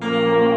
you